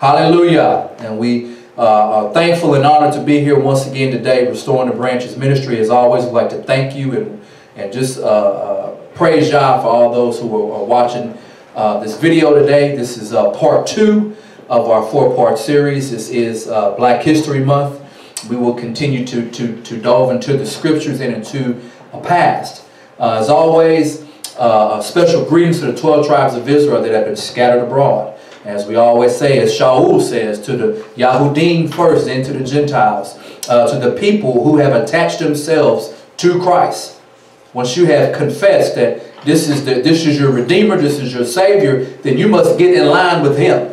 Hallelujah. And we uh, are thankful and honored to be here once again today, Restoring the Branches Ministry. As always, we'd like to thank you and, and just uh, uh, praise God for all those who are, are watching uh, this video today. This is uh, part two of our four-part series. This is uh, Black History Month. We will continue to, to, to delve into the scriptures and into a past. as always, special greetings to the 12 tribes of Israel that have been scattered abroad. As we always say, as Shaul says, to the Yahudim first, then to the Gentiles, uh, to the people who have attached themselves to Christ. Once you have confessed that this is, the, this is your Redeemer, this is your Savior, then you must get in line with Him.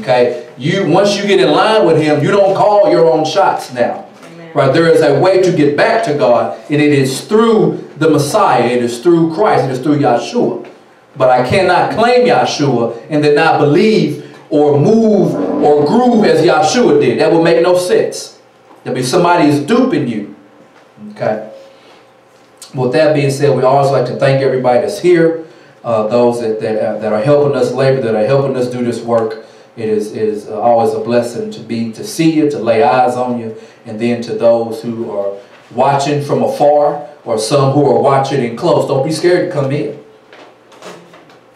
Okay? You Once you get in line with Him, you don't call your own shots now. Right? There is a way to get back to God, and it is through the Messiah. It is through Christ. It is through Yahshua. But I cannot claim Yahshua and then not believe or move or groove as Yahshua did. That would make no sense. There'll be somebody is duping you. Okay. With that being said, we always like to thank everybody that's here, uh, those that, that, uh, that are helping us labor, that are helping us do this work. It is, it is uh, always a blessing to be, to see you, to lay eyes on you, and then to those who are watching from afar or some who are watching in close. Don't be scared to come in.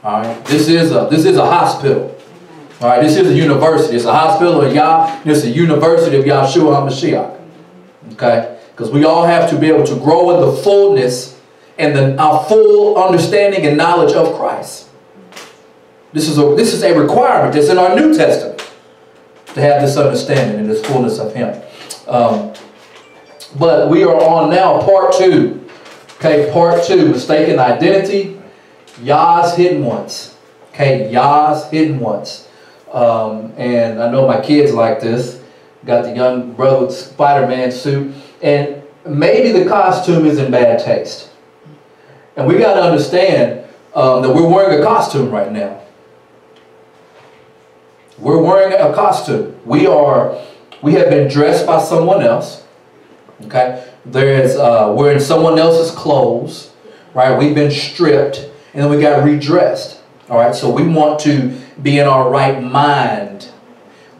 All right, this is a this is a hospital. All right, this is a university. It's a hospital of Yah. It's a university of Yahshua HaMashiach. Okay, because we all have to be able to grow in the fullness and the our full understanding and knowledge of Christ. This is a this is a requirement. It's in our New Testament to have this understanding and this fullness of Him. Um, but we are on now part two. Okay, part two, mistaken identity Yah's hidden ones. Okay, Yah's hidden ones. Um, and I know my kids like this. Got the young brother Spider-Man suit. And maybe the costume is in bad taste. And we got to understand um, that we're wearing a costume right now. We're wearing a costume. We are, we have been dressed by someone else. Okay, there's uh, we're in someone else's clothes, right? We've been stripped and then we got redressed. All right, so we want to be in our right mind.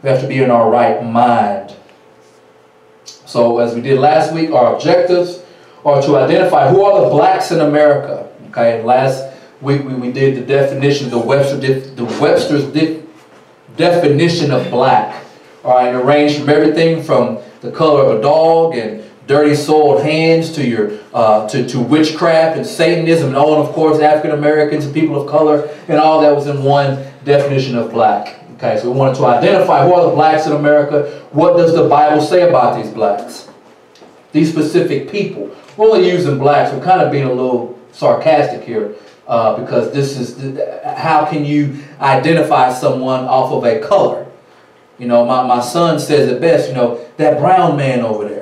We have to be in our right mind. So as we did last week, our objectives are to identify who are the blacks in America. Okay, and last week we, we did the definition, the Webster, the Webster's definition of black. All right, it ranged from everything from the color of a dog and dirty soiled hands to your uh, to, to witchcraft and Satanism and all and of course African Americans and people of color and all that was in one definition of black. Okay, so we wanted to identify who are the blacks in America. What does the Bible say about these blacks? These specific people. We're only using blacks. We're kind of being a little sarcastic here uh, because this is how can you identify someone off of a color? You know, my, my son says it best, you know, that brown man over there.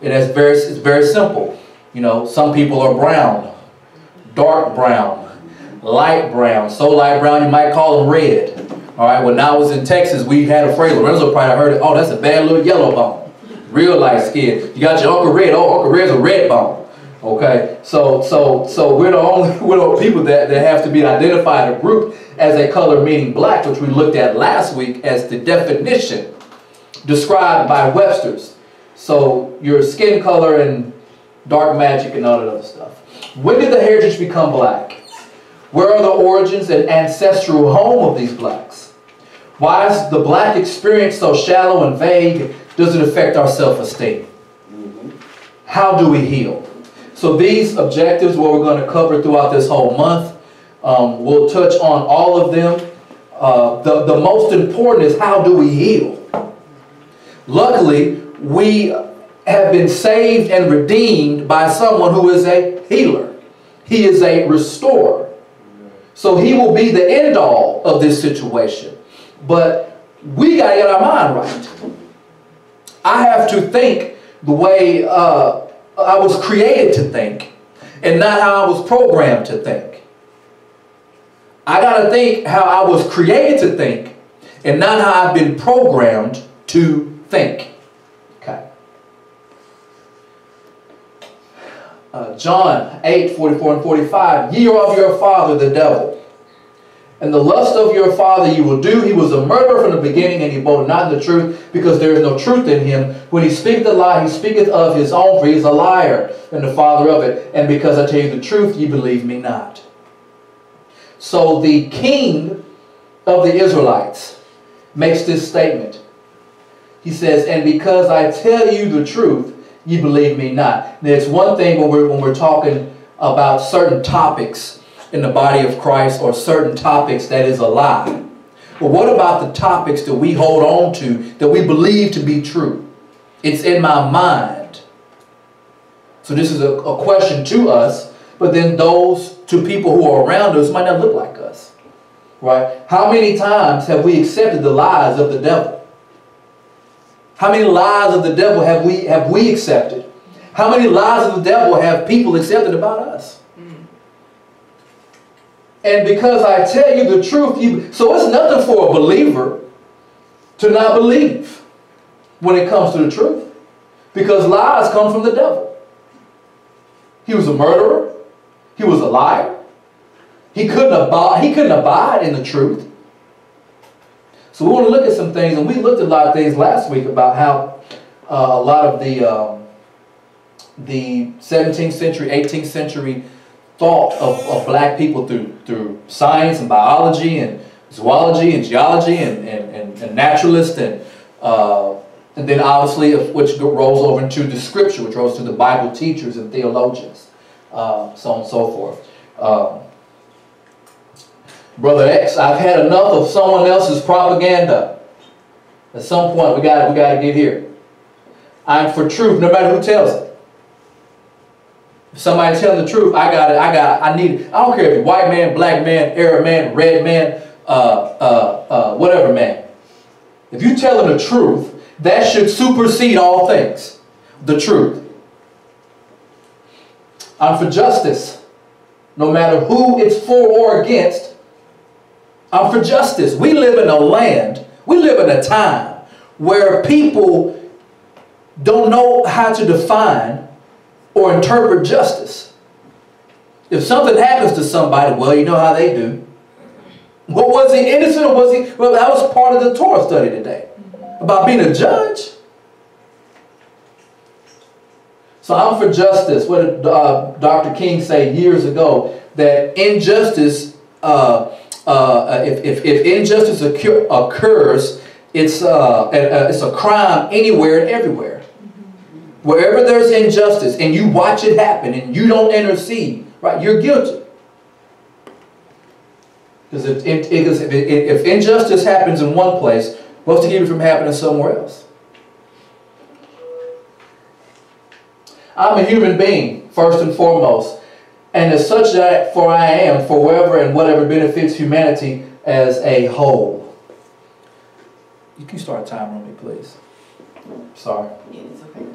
It is very, it's very simple. You know, some people are brown, dark brown, light brown, so light brown you might call them red. All right, when I was in Texas, we had a phrase, Lorenzo probably heard it, oh, that's a bad little yellow bone. Real light skin. You got your Uncle Red, oh, Uncle Red's a red bone. Okay, so so so we're the only we're the people that, that have to be identified a group as a color meaning black, which we looked at last week as the definition described by Webster's. So your skin color and dark magic and all that other stuff. When did the heritage become black? Where are the origins and ancestral home of these blacks? Why is the black experience so shallow and vague? Does it affect our self-esteem? How do we heal? So these objectives, what we're going to cover throughout this whole month, um, we'll touch on all of them. Uh, the, the most important is how do we heal? Luckily, we have been saved and redeemed by someone who is a healer. He is a restorer. So he will be the end all of this situation. But we got to get our mind right. I have to think the way uh, I was created to think and not how I was programmed to think. I got to think how I was created to think and not how I've been programmed to think. Uh, John 8, 44 and 45, ye are of your father the devil, And the lust of your father you will do. He was a murderer from the beginning, and he boded not the truth, because there is no truth in him. When he speaketh a lie, he speaketh of his own, for he is a liar, and the father of it. And because I tell you the truth, ye believe me not. So the king of the Israelites makes this statement. He says, And because I tell you the truth, ye believe me not. Now, it's one thing when we're, when we're talking about certain topics in the body of Christ or certain topics that is a lie. But what about the topics that we hold on to that we believe to be true? It's in my mind. So this is a, a question to us, but then those to people who are around us might not look like us. Right? How many times have we accepted the lies of the devil? How many lies of the devil have we have we accepted? How many lies of the devil have people accepted about us? And because I tell you the truth, you so it's nothing for a believer to not believe when it comes to the truth. Because lies come from the devil. He was a murderer. He was a liar. He couldn't abide, he couldn't abide in the truth. So we want to look at some things, and we looked at a lot of things last week about how uh, a lot of the um, the 17th century, 18th century thought of, of black people through, through science and biology and zoology and geology and, and, and, and naturalist and, uh, and then obviously which rolls over into the scripture, which rolls to the Bible teachers and theologians, uh, so on and so forth. Um, Brother X, I've had enough of someone else's propaganda. At some point, we got we got to get here. I'm for truth, no matter who tells it. If somebody's telling the truth, I got it. I got. It, I need. It. I don't care if you're white man, black man, Arab man, red man, uh, uh, uh, whatever man. If you're telling the truth, that should supersede all things. The truth. I'm for justice, no matter who it's for or against. I'm for justice. We live in a land. We live in a time where people don't know how to define or interpret justice. If something happens to somebody, well, you know how they do. What was he innocent or was he? Well, that was part of the Torah study today about being a judge. So I'm for justice. What did uh, Dr. King say years ago? That injustice, uh, uh, if, if, if, injustice occur, occurs, it's, uh, it's a crime anywhere and everywhere. Wherever there's injustice and you watch it happen and you don't intercede, right, you're guilty. Because if, if, if, injustice happens in one place, what's to keep it from happening somewhere else? I'm a human being, first and foremost. And as such that for I am, for wherever and whatever benefits humanity as a whole. You can start a timer on me, please. Sorry. Yeah, it's okay.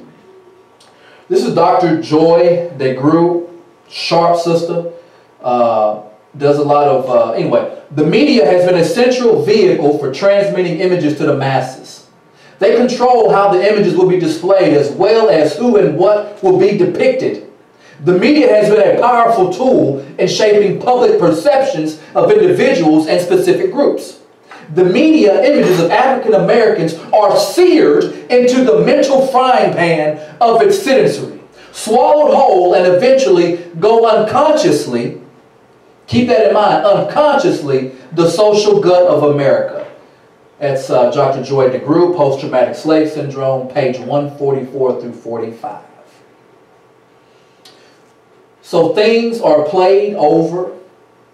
This is Dr. Joy DeGruy, sharp sister. Uh, does a lot of, uh, anyway, the media has been a central vehicle for transmitting images to the masses. They control how the images will be displayed as well as who and what will be depicted. The media has been a powerful tool in shaping public perceptions of individuals and specific groups. The media images of African Americans are seared into the mental frying pan of its citizenry, swallowed whole, and eventually go unconsciously, keep that in mind, unconsciously, the social gut of America. That's uh, Dr. Joy DeGruy, Post-Traumatic Slave Syndrome, page 144 through 45. So things are played over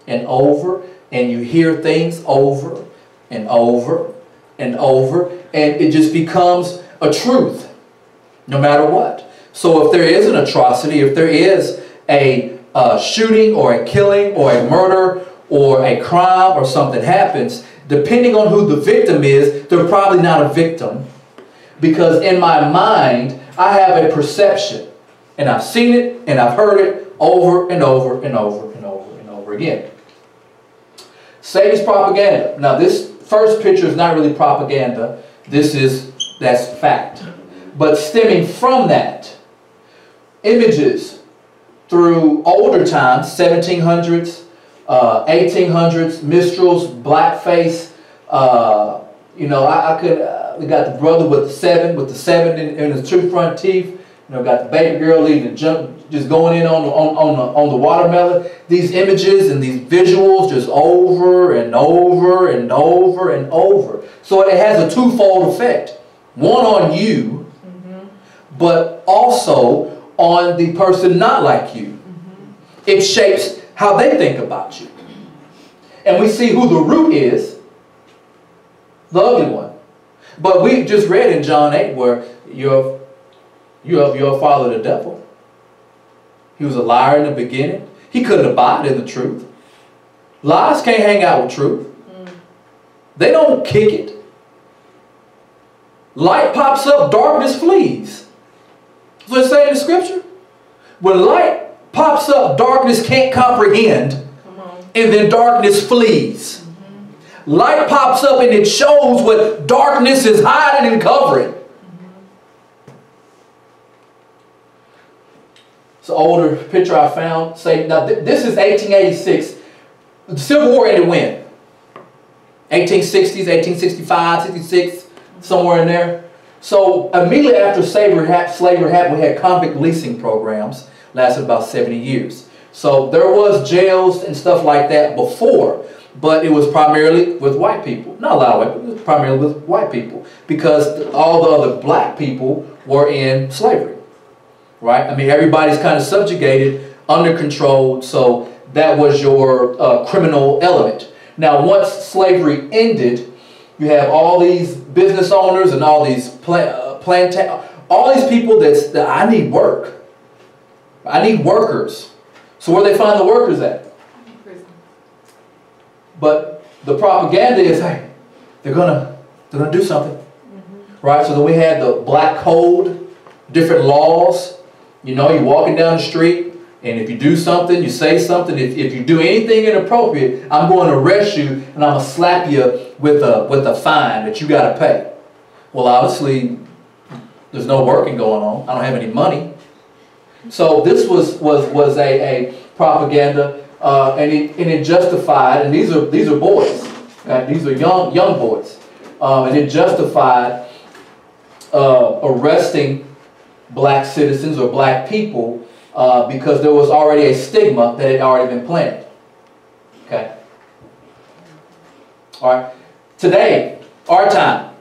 and over, and you hear things over and over and over, and it just becomes a truth no matter what. So if there is an atrocity, if there is a uh, shooting or a killing or a murder or a crime or something happens, depending on who the victim is, they're probably not a victim. Because in my mind, I have a perception. And I've seen it and I've heard it over and over and over and over and over again. Satan's propaganda. Now this first picture is not really propaganda. This is, that's fact. But stemming from that, images through older times, 1700s, uh, uh, 1800s, minstrels, blackface. Uh, you know, I, I could, uh, we got the brother with the seven, with the seven in, in his two front teeth. You know, got the baby girl leading the jump, just going in on the, on, on, the, on the watermelon. These images and these visuals just over and over and over and over. So it has a twofold effect. One on you, mm -hmm. but also on the person not like you. Mm -hmm. It shapes how they think about you. And we see who the root is, the ugly one. But we just read in John 8 where you're, you have your father the devil. He was a liar in the beginning. He couldn't abide in the truth. Lies can't hang out with truth. Mm. They don't kick it. Light pops up, darkness flees. That's what it says in the scripture. When light pops up, darkness can't comprehend, and then darkness flees. Mm -hmm. Light pops up and it shows what darkness is hiding and covering. Mm -hmm. It's an older picture I found. Say now th this is 1886. The Civil War ended when? 1860s, 1865, 66, somewhere in there. So immediately after slavery, slavery happened, we had convict leasing programs lasted about 70 years. So there was jails and stuff like that before, but it was primarily with white people. Not a lot of white people, it was primarily with white people because all the other black people were in slavery, right? I mean, everybody's kind of subjugated, under control, so that was your uh, criminal element. Now, once slavery ended, you have all these business owners and all these plant, uh, plant all these people that's, that I need work. I need workers. So where they find the workers at? But the propaganda is, hey, they're gonna they're gonna do something. Mm -hmm. Right? So then we had the black code, different laws. You know, you're walking down the street, and if you do something, you say something, if, if you do anything inappropriate, I'm going to arrest you and I'm gonna slap you with a with a fine that you gotta pay. Well, obviously, there's no working going on. I don't have any money. So this was was was a, a propaganda, uh, and it and it justified. And these are these are boys. These are young young boys, um, and it justified uh, arresting black citizens or black people uh, because there was already a stigma that had already been planted. Okay. All right. Today, our time.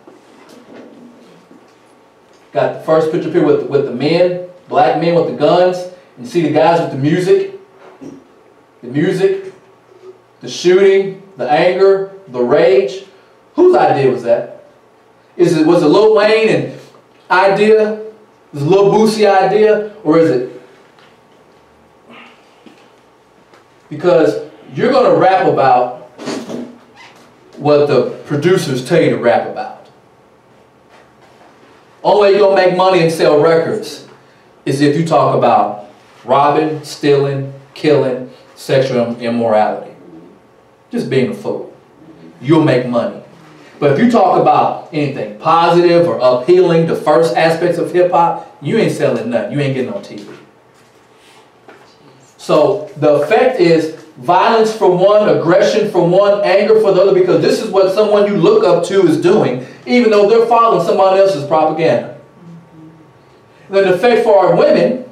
Got the first picture here with with the men black men with the guns. You see the guys with the music, the music, the shooting, the anger, the rage. Whose idea was that? Is it was it Lil Wayne and idea? Is it Lil Boosie idea? Or is it? Because you're going to rap about what the producers tell you to rap about. Only way you're going to make money and sell records is if you talk about robbing, stealing, killing, sexual immorality. Just being a fool. You'll make money. But if you talk about anything positive or appealing, the first aspects of hip hop, you ain't selling nothing. You ain't getting on TV. So the effect is violence for one, aggression for one, anger for the other, because this is what someone you look up to is doing, even though they're following someone else's propaganda. Then the effect for our women,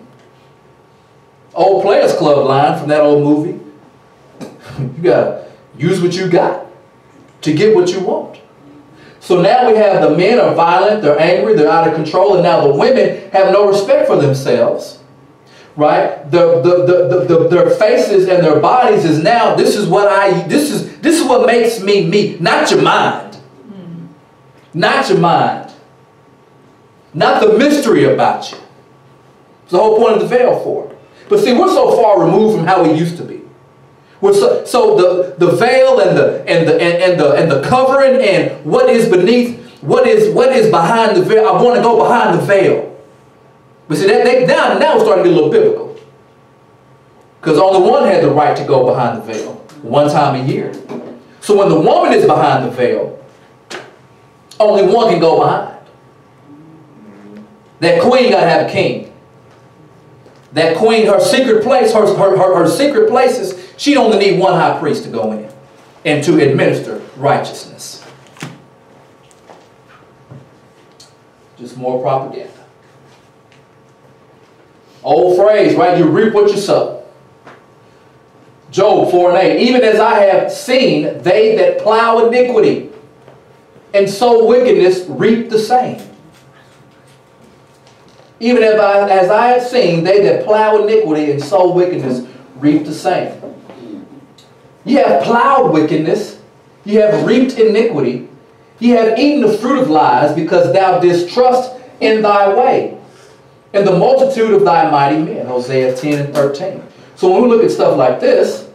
old Players Club line from that old movie, you gotta use what you got to get what you want. So now we have the men are violent, they're angry, they're out of control, and now the women have no respect for themselves. Right? The, the, the, the, the, their faces and their bodies is now, this is what I, this is, this is what makes me me, not your mind. Mm. Not your mind. Not the mystery about you. It's the whole point of the veil for it. But see, we're so far removed from how we used to be. So, so the, the veil and the and the and, and the and the covering and what is beneath, what is what is behind the veil. I want to go behind the veil. But see, that they, now now it's starting to get a little biblical. Because only one had the right to go behind the veil one time a year. So when the woman is behind the veil, only one can go behind. That queen got to have a king. That queen, her secret place, her, her, her, her secret places, she'd only need one high priest to go in and to administer righteousness. Just more propaganda. Old phrase, right? You reap what you sow. Job 4 and 8. Even as I have seen, they that plow iniquity and sow wickedness reap the same. Even as I, as I have seen, they that plow iniquity and sow wickedness reap the same. You have plowed wickedness. You have reaped iniquity. You have eaten the fruit of lies because thou didst trust in thy way and the multitude of thy mighty men. Hosea 10 and 13. So when we look at stuff like this,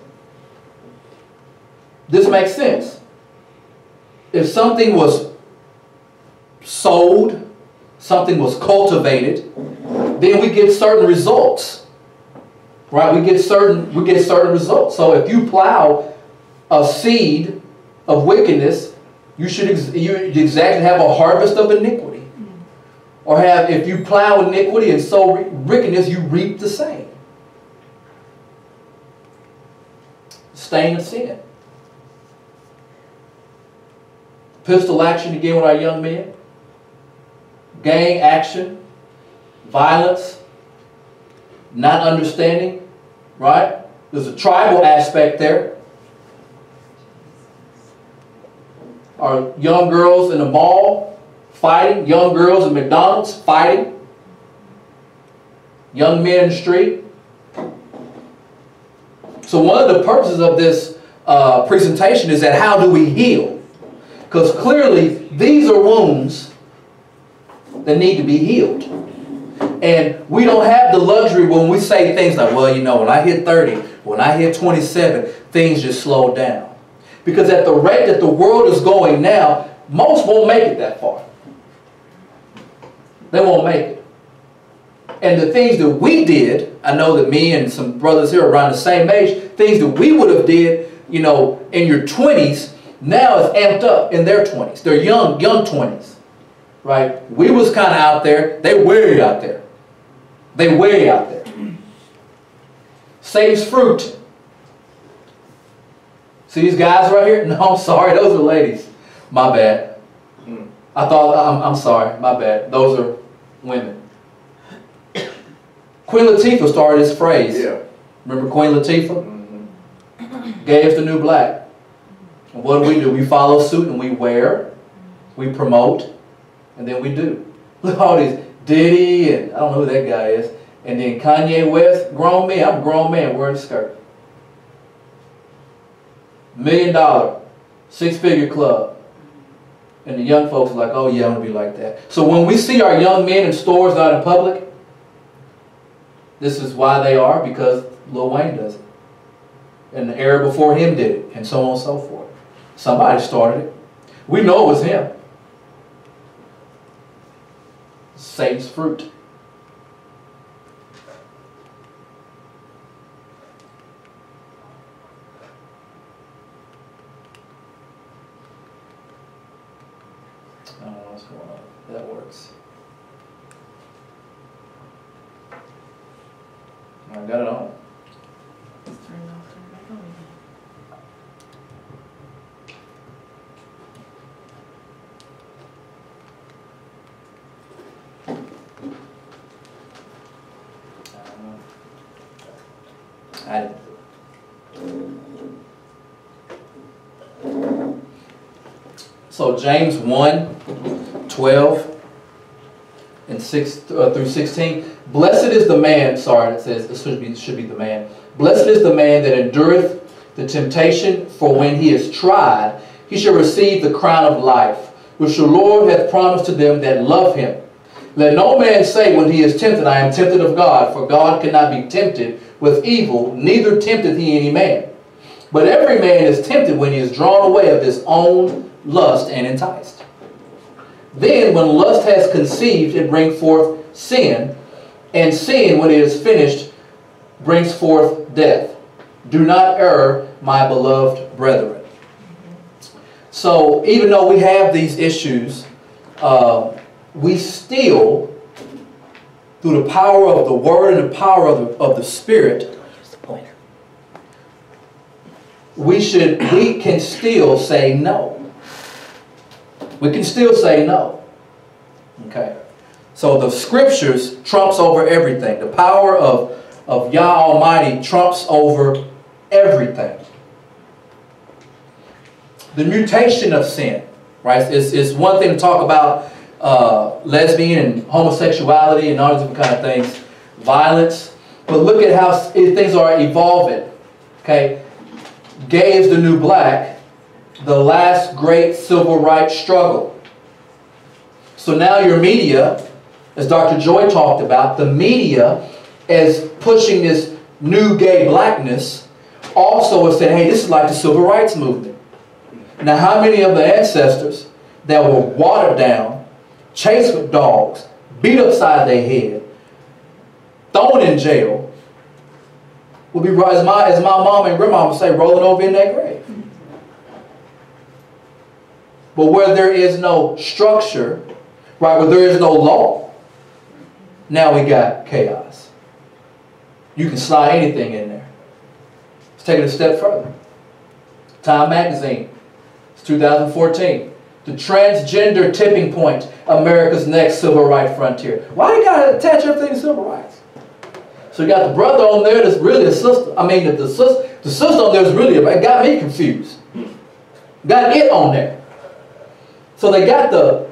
this makes sense. If something was sowed, something was cultivated, then we get certain results. Right? We get certain we get certain results. So if you plow a seed of wickedness, you should you exactly have a harvest of iniquity. Or have if you plow iniquity and sow wickedness, you reap the same. Stain of sin. Pistol action again with our young men. Gang action. Violence. Not understanding. Right? There's a tribal aspect there. Our young girls in the mall fighting. Young girls in McDonald's fighting. Young men in the street. So one of the purposes of this uh, presentation is that how do we heal? Because clearly, these are wounds that need to be healed. And we don't have the luxury when we say things like, well, you know, when I hit 30, when I hit 27, things just slow down. Because at the rate that the world is going now, most won't make it that far. They won't make it. And the things that we did, I know that me and some brothers here around the same age, things that we would have did, you know, in your 20s, now is amped up in their 20s. They're young, young 20s. Right? We was kind of out there. They way out there. They way out there. Saves fruit. See these guys right here? No, I'm sorry. Those are ladies. My bad. I thought, I'm, I'm sorry. My bad. Those are women. Queen Latifah started this phrase. Yeah. Remember Queen Latifah? Mm -hmm. Gay is the new black. And what do we do? We follow suit and we wear, we promote, and then we do. Look at all these Diddy and I don't know who that guy is. And then Kanye West, grown man. I'm a grown man wearing a skirt. Million dollar, six figure club. And the young folks are like, oh yeah, I'm gonna be like that. So when we see our young men in stores not in public, this is why they are, because Lil Wayne does it. And the era before him did it, and so on and so forth. Somebody started it. We know it was him. Satan's fruit. I don't know what's going on. That works. I got it on. So James 1, 12 and 6 uh, through 16. Blessed is the man, sorry, it says, it should be, should be the man. Blessed is the man that endureth the temptation, for when he is tried, he shall receive the crown of life, which the Lord hath promised to them that love him. Let no man say when he is tempted, I am tempted of God, for God cannot be tempted with evil, neither tempteth he any man. But every man is tempted when he is drawn away of his own lust and enticed. Then when lust has conceived, it brings forth sin, and sin, when it is finished, brings forth death. Do not err, my beloved brethren. So even though we have these issues, uh, we still through the power of the Word and the power of the, of the Spirit, we should we can still say no. We can still say no. Okay. So the scriptures trumps over everything. The power of, of Yah Almighty trumps over everything. The mutation of sin, right? It's, it's one thing to talk about uh, lesbian and homosexuality and all these different kind of things, violence. But look at how things are evolving. Okay, gay is the new black, the last great civil rights struggle. So now your media, as Dr. Joy talked about, the media is pushing this new gay blackness also is saying, hey, this is like the civil rights movement. Now, how many of the ancestors that were watered down, chased with dogs, beat upside their head, thrown in jail, will be, as my, as my mom and grandma would say, rolling over in that grave. But where there is no structure, right, where there is no law, now we got chaos. You can slide anything in there. Let's take it a step further. Time Magazine, it's 2014. The transgender tipping point, America's next civil rights frontier. Why do you gotta attach everything to civil rights? So you got the brother on there that's really a sister. I mean, the, the, sister, the sister on there is really, it got me confused. Got it on there. So they got the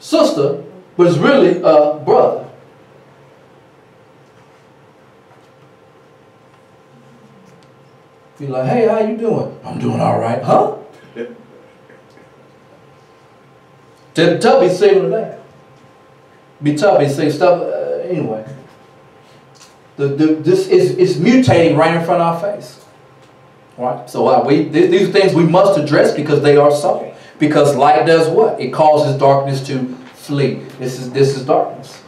sister, but it's really a brother. Be like, hey, how you doing? I'm doing all right. Huh? Tubby saying that. Be Tubby say stuff. Uh, anyway. The, the, this is, is mutating right in front of our face. Right? So uh, we, th these are things we must address because they are subtle. Because light does what? It causes darkness to flee. This is, this is darkness.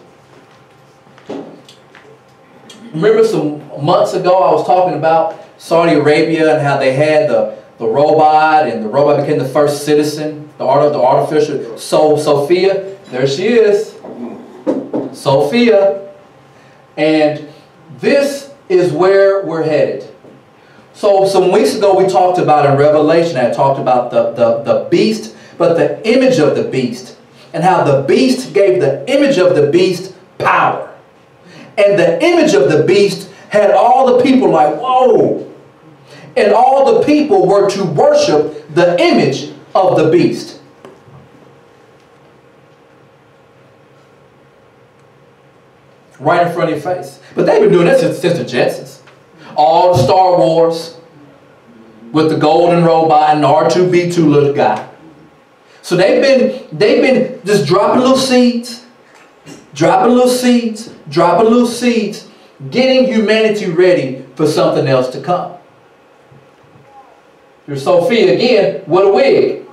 Remember some months ago I was talking about Saudi Arabia and how they had the, the robot and the robot became the first citizen, the, art, the artificial So Sophia. There she is. Sophia. And this is where we're headed. So some weeks ago we talked about in Revelation, I talked about the, the, the beast, but the image of the beast. And how the beast gave the image of the beast power. And the image of the beast had all the people like, whoa. And all the people were to worship the image of the beast. right in front of your face. But they've been doing that since, since the Jetsons. All the Star Wars with the golden robot and the R2-D2 little guy. So they've been, they've been just dropping little seeds, dropping little seeds, dropping little seeds, getting humanity ready for something else to come. Here's Sophia again what a wig.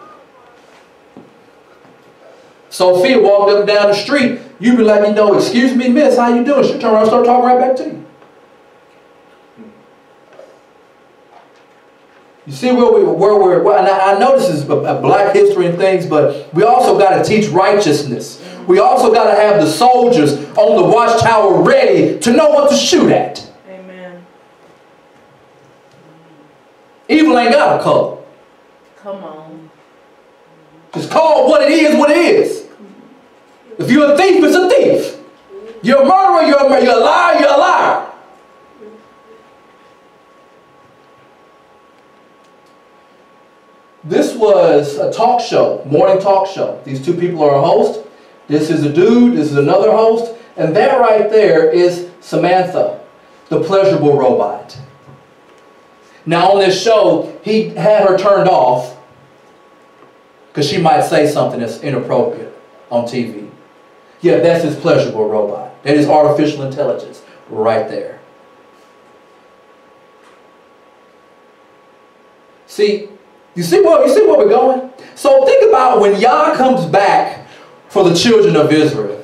Sophia walked up and down the street you'd be like, you know, excuse me, miss, how you doing? She turn around and start talking right back to you. You see where, we, where we're, well, and I, I know this is black history and things, but we also got to teach righteousness. We also got to have the soldiers on the watchtower ready to know what to shoot at. Amen. Evil ain't got a color. Come on. Just call what it is what it is. If you're a thief, it's a thief. You're a murderer, you're a, murderer. you're a liar, you're a liar. This was a talk show, morning talk show. These two people are a host. This is a dude, this is another host. And that right there is Samantha, the pleasurable robot. Now on this show, he had her turned off because she might say something that's inappropriate on TV. Yeah, that's his pleasurable robot. That is artificial intelligence right there. See, you see what you see where we're going? So think about when Yah comes back for the children of Israel.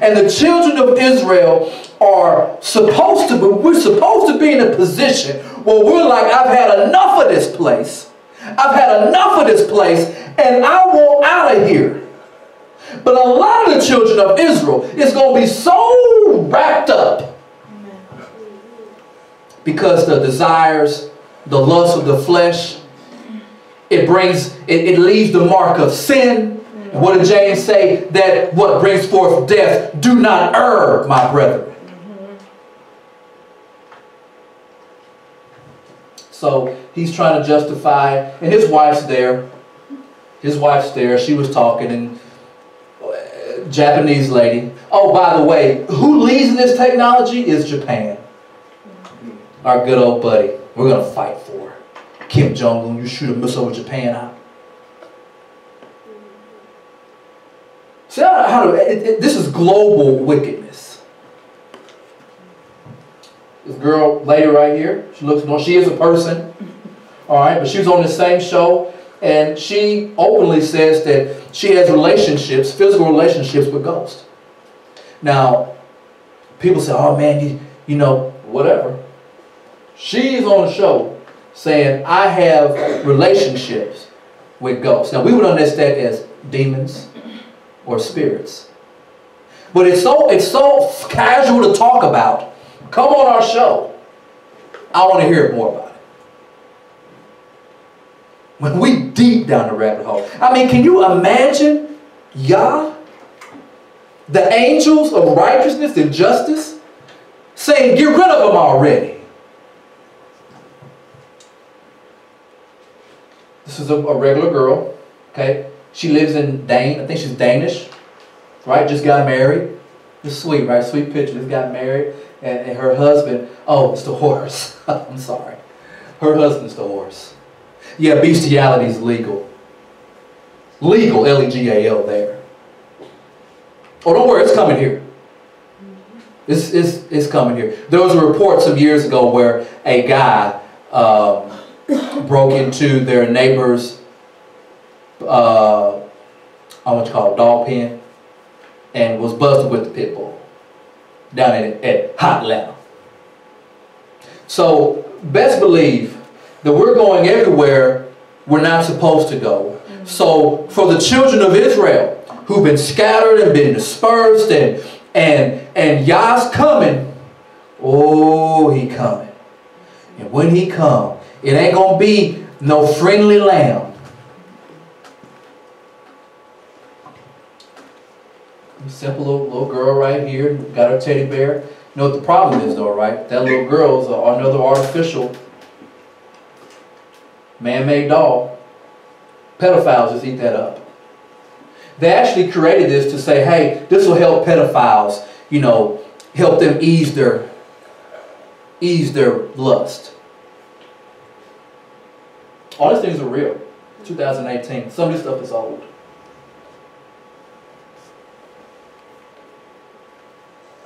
And the children of Israel are supposed to be, we're supposed to be in a position where we're like, I've had enough of this place. I've had enough of this place, and I want out of here. But a lot of the children of Israel is going to be so wrapped up because the desires, the lust of the flesh, it brings, it, it leaves the mark of sin. And what did James say? That what brings forth death, do not err, my brethren. So he's trying to justify, and his wife's there. His wife's there. She was talking, and Japanese lady. Oh, by the way, who leads in this technology is Japan. Our good old buddy. We're going to fight for her. Kim Jong Un, you shoot a missile with Japan out. See how, it, it, this is global wickedness. This girl, lady right here, she looks. She is a person, all right, but she was on the same show, and she openly says that she has relationships, physical relationships with ghosts. Now, people say, "Oh man, you, you know, whatever." She's on the show saying, "I have relationships with ghosts." Now, we would understand as demons or spirits. But it's so it's so casual to talk about. Come on our show. I want to hear more about it. When we deep down the rabbit hole. I mean, can you imagine Yah, the angels of righteousness and justice, saying, get rid of them already? This is a, a regular girl, okay? She lives in Dane. I think she's Danish, right? Just got married. It's sweet, right? Sweet picture. Just got married. And, and her husband, oh, it's the horse. I'm sorry. Her husband's the horse. Yeah, bestiality is legal. Legal, L-E-G-A-L there. Oh, don't worry, it's coming here. It's, it's, it's coming here. There was a report some years ago where a guy um, broke into their neighbor's uh, I want to call it dog pen, and was busted with the pit bull down at, at Hot Atlanta. So best believe that we're going everywhere we're not supposed to go. Mm-hmm. So for the children of Israel who've been scattered and been dispersed and and and Yah's coming, oh he coming. And when he come, it ain't gonna be no friendly lamb. Simple little, little girl right here, got her teddy bear. You know what the problem is though, right? That little girl's another artificial man-made doll. Pedophiles just eat that up. They actually created this to say, hey, this will help pedophiles, you know, help them ease their ease their lust. All these things are real. 2018. Some of this stuff is old.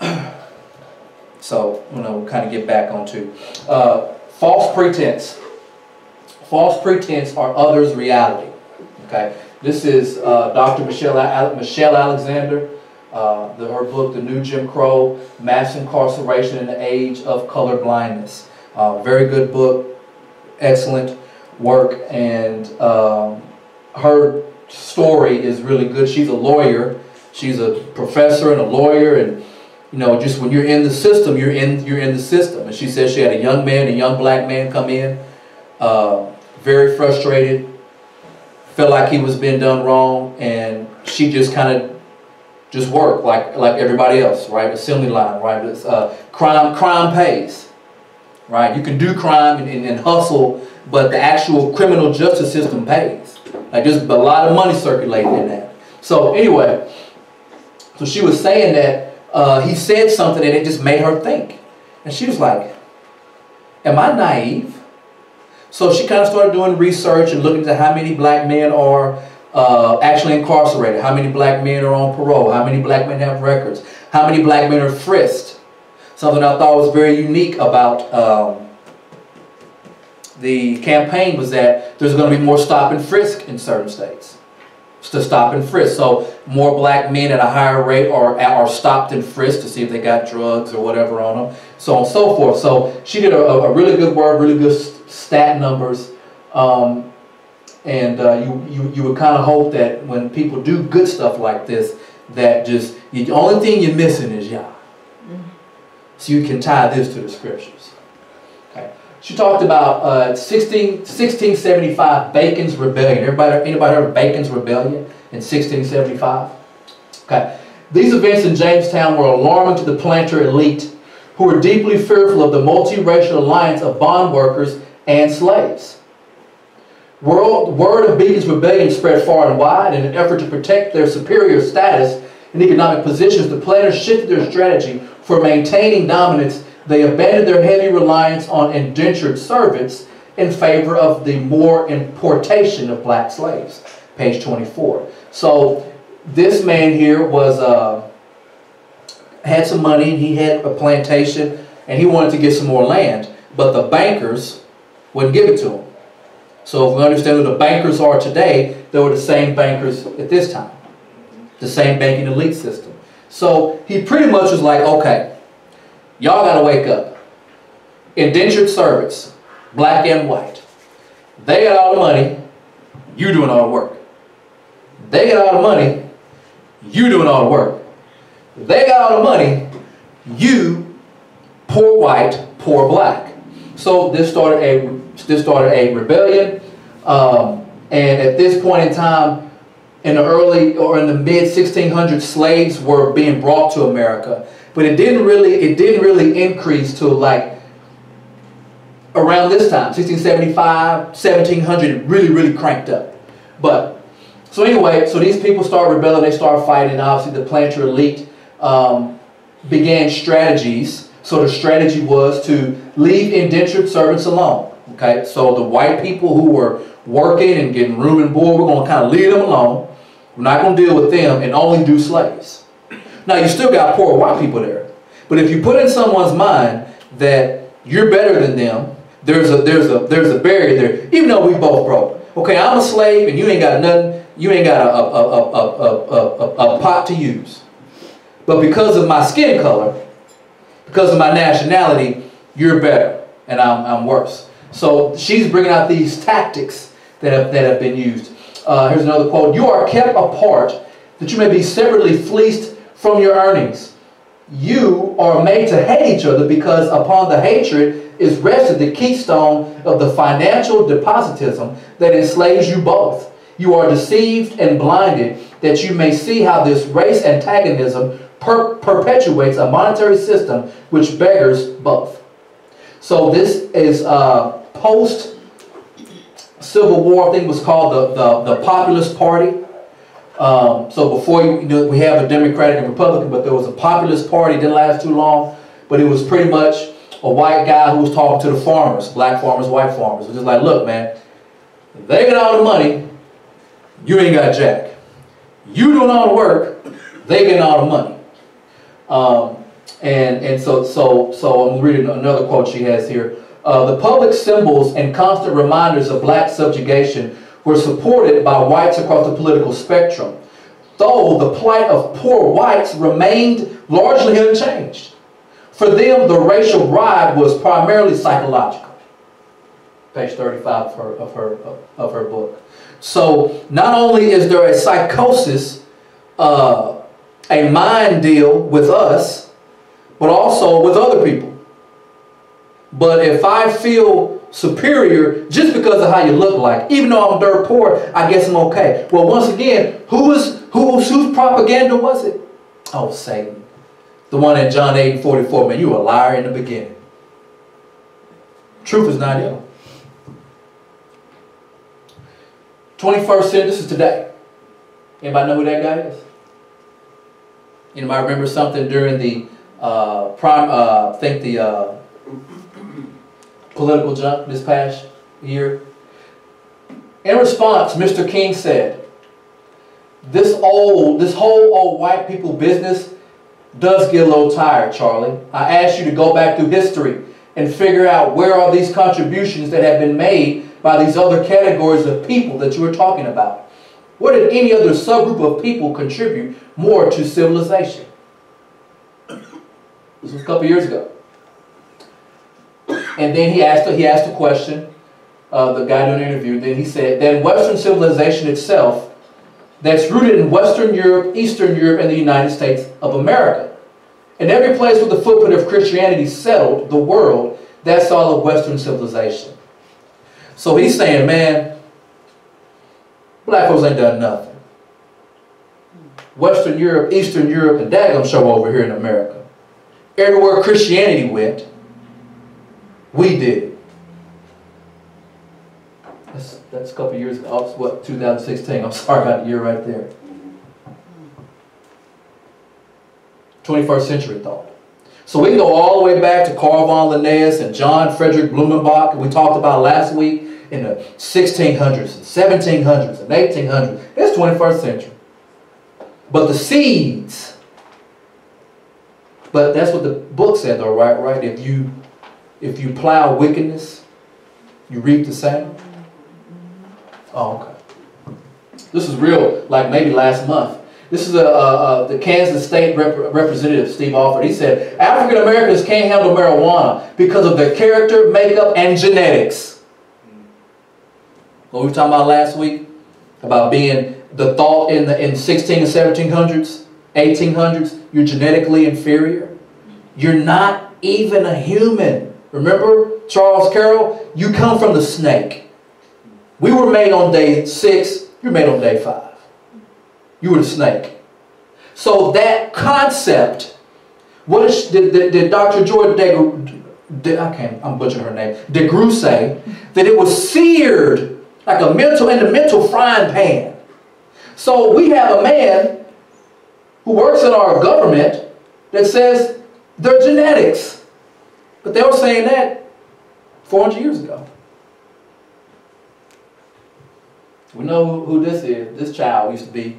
so, you know, kind of get back onto uh, false pretense. False pretense are others' reality. Okay, this is uh, Dr. Michelle, Michelle Alexander. Uh, the, her book, The New Jim Crow, Mass Incarceration in the Age of Color Blindness. Uh, very good book, excellent work, and um, her story is really good. She's a lawyer. She's a professor and a lawyer, and you know, just when you're in the system, you're in you're in the system. And she says she had a young man, a young black man, come in, uh, very frustrated, felt like he was being done wrong, and she just kind of just worked like like everybody else, right? Assembly line, right? It's, uh, crime crime pays, right? You can do crime and, and, and hustle, but the actual criminal justice system pays. Like there's a lot of money circulating in that. So anyway, so she was saying that uh, he said something and it just made her think. And she was like, am I naive? So she kind of started doing research and looking at how many black men are uh, actually incarcerated, how many black men are on parole, how many black men have records, how many black men are frisked. Something I thought was very unique about um, the campaign was that there's going to be more stop and frisk in certain states. To stop and frisk. So more black men at a higher rate are, are stopped and frisked to see if they got drugs or whatever on them. So on and so forth. So she did a, a really good work, really good stat numbers. Um, and uh, you, you, you would kind of hope that when people do good stuff like this, that just, the only thing you're missing is Yah. So you can tie this to the scriptures. She talked about uh, 16, 1675 Bacon's Rebellion. Everybody, anybody heard of Bacon's Rebellion in 1675? Okay. These events in Jamestown were alarming to the planter elite who were deeply fearful of the multiracial alliance of bond workers and slaves. World, word of Bacon's rebellion spread far and wide. In an effort to protect their superior status and economic positions, the planters shifted their strategy for maintaining dominance. They abandoned their heavy reliance on indentured servants in favor of the more importation of black slaves. Page 24. So this man here was uh, had some money. and He had a plantation, and he wanted to get some more land. But the bankers wouldn't give it to him. So if we understand who the bankers are today, they were the same bankers at this time. The same banking elite system. So he pretty much was like, okay, y'all got to wake up. Indentured servants, black and white. They got all the money. You doing all the work. They got all the money. You doing all the work. They got all the money. You, poor white, poor black. So this started a this started a rebellion, um, and at this point in time, in the early or in the mid 1600s, slaves were being brought to America, but it didn't really it didn't really increase to like around this time, 1675, 1700, it really really cranked up. But so anyway, so these people start rebelling, they start fighting. Obviously, the planter elite um, began strategies. So the strategy was to leave indentured servants alone. Okay, so the white people who were working and getting room and board, we're going to kind of leave them alone. We're not going to deal with them and only do slaves. Now, you still got poor white people there. But if you put in someone's mind that you're better than them, there's a, there's a, there's a barrier there, even though we both broke. Okay, I'm a slave and you ain't got nothing, you ain't got a, a, a, a, a, a, a pot to use. But because of my skin color, because of my nationality, you're better and I'm, I'm worse. So she's bringing out these tactics that have, that have been used. Uh, here's another quote. You are kept apart that you may be separately fleeced from your earnings. You are made to hate each other because upon the hatred is rested the keystone of the financial depositism that enslaves you both. You are deceived and blinded that you may see how this race antagonism per perpetuates a monetary system which beggars both. So this is uh, post Civil War, thing was called the, the, the Populist Party. Um, so before you, you know, we have a Democratic and Republican, but there was a Populist Party, didn't last too long, but it was pretty much a white guy who was talking to the farmers, black farmers, white farmers. It was just like, look, man, they got all the money, you ain't got jack. You doing all the work, they getting all the money. Um, and and so so so I'm reading another quote she has here. Uh, the public symbols and constant reminders of black subjugation were supported by whites across the political spectrum, though the plight of poor whites remained largely unchanged. For them, the racial bribe was primarily psychological. Page 35 of her, of her, of her book. So not only is there a psychosis, uh, a mind deal with us, but also with other people. But if I feel superior just because of how you look like, even though I'm dirt poor, I guess I'm okay. Well, once again, who was whose whose propaganda was it? Oh, Satan. The one in John 8 44, man, you were a liar in the beginning. Truth is not you. 21st century, this is today. Anybody know who that guy is? Anybody remember something during the uh, prime, uh, I think the uh, political junk this past year? In response, Mr. King said, this old, this whole old white people business does get a little tired, Charlie. I ask you to go back through history and figure out where are these contributions that have been made by these other categories of people that you were talking about. Where did any other subgroup of people contribute more to civilization? This was a couple years ago. And then he asked, he asked a question, uh, the guy doing the interview, then he said that Western civilization itself that's rooted in Western Europe, Eastern Europe, and the United States of America. And every place where the footprint of Christianity settled the world, that's all of Western civilization. So he's saying, man, black folks ain't done nothing. Western Europe, Eastern Europe, and daggum show over here in America. Everywhere Christianity went, we did. That's, that's a couple years ago. Oh, what, 2016. I'm sorry about the year right there. 21st century thought. So we can go all the way back to Carl von Linnaeus and John Frederick Blumenbach, we talked about last week in the 1600s and 1700s and 1800s. It's 21st century. But the seeds, but that's what the book said though, right? Right? If you if you plow wickedness, you reap the same. Oh, okay. This is real, like maybe last month. This is a, a, a the Kansas State rep representative, Steve Alford. He said, African Americans can't handle marijuana because of their character, makeup, and genetics. What we were talking about last week? About being the thought in the in 16 and 1700s, 1800s, you're genetically inferior. You're not even a human. Remember Charles Carroll? You come from the snake. We were made on day six, you're made on day five. You were the snake. So that concept, what is, did, did, did Dr. Joy de, de, I can't, I'm butchering her name, DeGruy say that it was seared like a mental in the mental frying pan. So we have a man who works in our government that says they're genetics. But they were saying that 400 years ago. We know who this is. This child used to be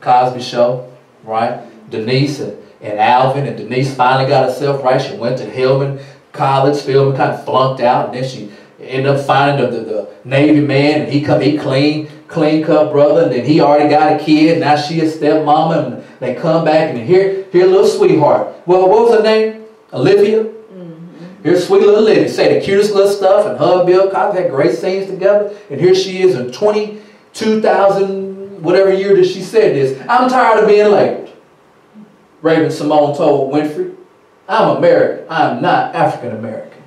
Cosby Show, right? Denise and, and Alvin, and Denise finally got herself right. She went to Hillman College, Philman kind of flunked out, and then she ended up finding the, the, the Navy man, and he come he clean, clean cut brother, and then he already got a kid, now she a stepmama, and they come back, and here, here little sweetheart. Well, what was her name? Olivia? Here's sweet little Olivia, say the cutest little stuff, and her Bill Cosby had great scenes together, and here she is in 22,000, whatever year that she said this. I'm tired of being labeled. Raven-Symoné told Winfrey, I'm American, I'm not African American.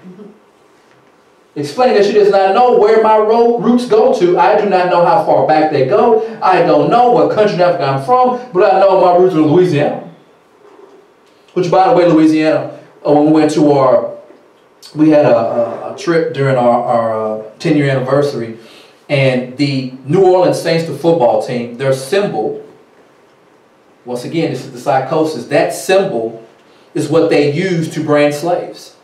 Explain that she does not know where my roots go to. I do not know how far back they go. I don't know what country in Africa I'm from, but I know my roots are Louisiana. Which, by the way, Louisiana, uh, when we went to our, we had a, a, a trip during our, our uh, 10 year anniversary, and the New Orleans Saints, the football team, their symbol, once again, this is the psychosis, that symbol is what they use to brand slaves.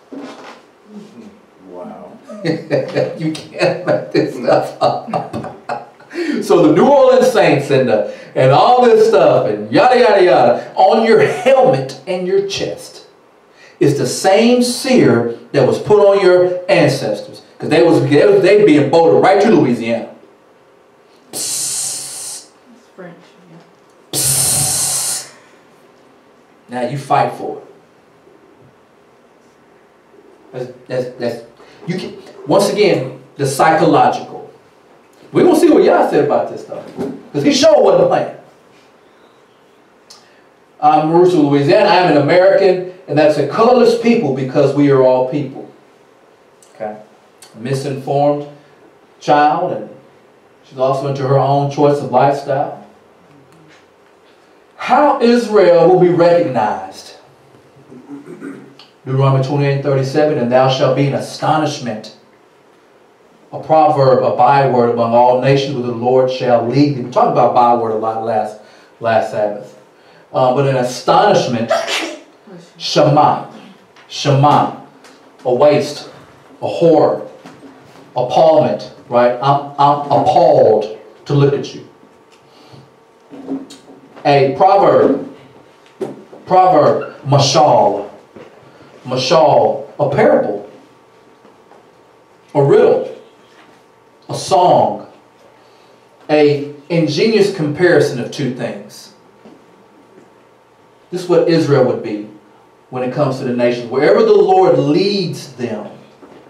Wow. you can't make this stuff up. so the New Orleans Saints and, the, and all this stuff and yada yada yada on your helmet and your chest is the same sear that was put on your ancestors because they was they was they being boated right to Louisiana. Psst. French. Yeah. Psst. Now you fight for it. That's, that's, that's you can, once again, the psychological. We're going to see what y'all said about this stuff. Because he sure wasn't playing. I'm Russell, Louisiana. I'm an American, and that's a colorless people because we are all people. Okay? A misinformed child, and she's also into her own choice of lifestyle. How Israel will be recognized Deuteronomy 28 37, and thou shalt be an astonishment, a proverb, a byword among all nations where the Lord shall lead thee. We talked about byword a lot last, last Sabbath. Uh, but an astonishment, Shema, Shema, a waste, a horror, appallment, right? I'm, I'm appalled to look at you. A proverb, proverb, mashal, mashal, a parable, a riddle, a song, a ingenious comparison of two things. This is what Israel would be when it comes to the nations. Wherever the Lord leads them,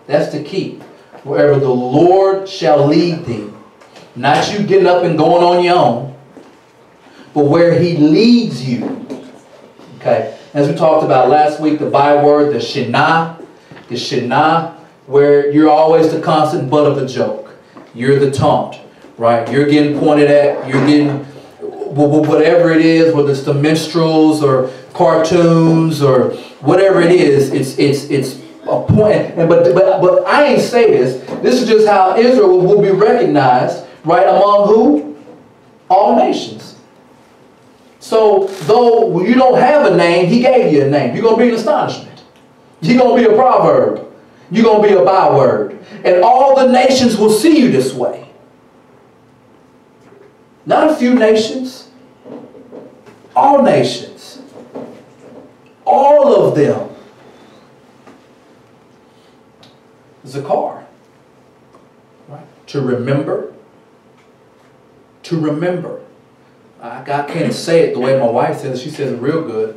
that's the key. Wherever the Lord shall lead thee. Not you getting up and going on your own. but where he leads you. Okay? As we talked about last week, the byword, the shinah, the shinah, where you're always the constant butt of the joke. You're the taunt, right? You're getting pointed at, you're getting whatever it is, whether it's the minstrels or cartoons or whatever it is, it's it's it's a point. And but but but I ain't say this. This is just how Israel will be recognized, right among who? All nations. So though you don't have a name, He gave you a name. You're gonna be an astonishment. You're gonna be a proverb. You're gonna be a byword, and all the nations will see you this way. Not a few nations. All nations. All of them. Zakar. Right? To remember. To remember. I, I can't say it the way my wife says it. She says it real good.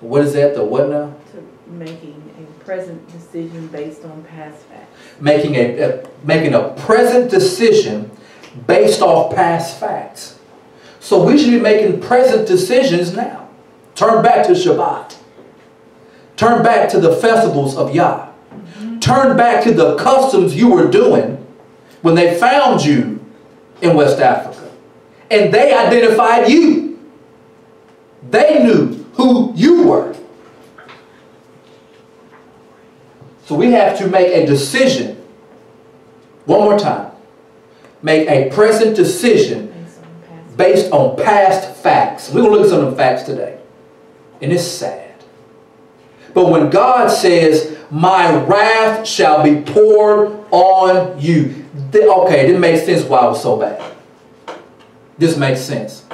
What is that? The what now? To making a present decision based on past facts. Making a, a making a present decision based off past facts. So we should be making present decisions now. Turn back to Shabbat. Turn back to the festivals of Yah. Turn back to the customs you were doing when they found you in West Africa. And they identified you. They knew who you were. So we have to make a decision. One more time. Make a present decision based on past facts. We're going to look at some of the facts today. And it's sad. But when God says, my wrath shall be poured on you. Okay, this makes sense why it was so bad. This makes sense.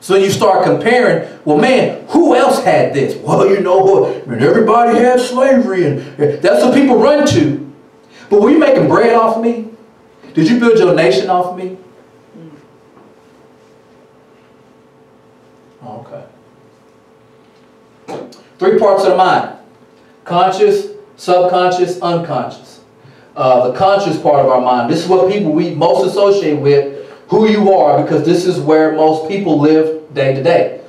So you start comparing, well, man, who else had this? Well, you know, when everybody had slavery, and eh, that's what people run to. But were you making bread off of me? Did you build your nation off of me? Mm. Oh, Three parts of the mind. Conscious, subconscious, unconscious. Uh, the conscious part of our mind. This is what people we most associate with who you are because this is where most people live day to day.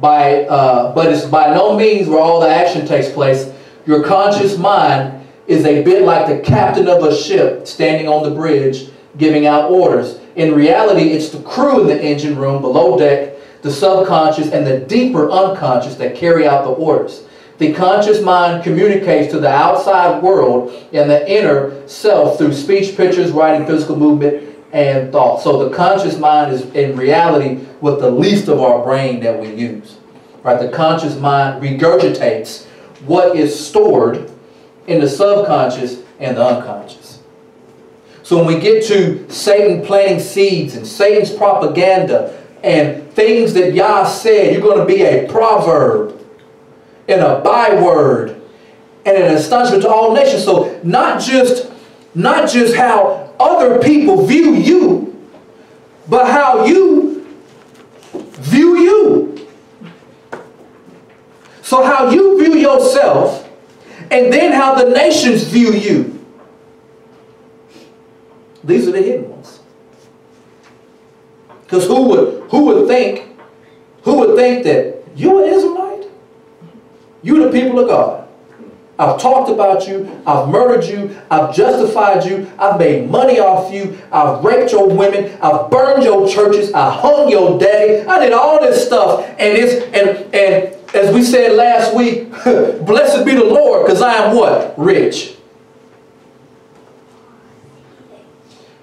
By, uh, but it's by no means where all the action takes place. Your conscious mind is a bit like the captain of a ship standing on the bridge giving out orders. In reality, it's the crew in the engine room below deck the subconscious, and the deeper unconscious that carry out the orders. The conscious mind communicates to the outside world and the inner self through speech, pictures, writing, physical movement, and thought. So the conscious mind is in reality what the least of our brain that we use. Right? The conscious mind regurgitates what is stored in the subconscious and the unconscious. So when we get to Satan planting seeds and Satan's propaganda and things that Yah said, you're going to be a proverb and a byword and an astonishment to all nations. So not just, not just how other people view you, but how you view you. So how you view yourself and then how the nations view you. These are the hidden ones. Because who would who would think who would think that you're an Israelite? You're the people of God. I've talked about you. I've murdered you. I've justified you. I've made money off you. I've raped your women. I've burned your churches. I hung your daddy. I did all this stuff. And it's and and as we said last week, blessed be the Lord, because I am what? Rich.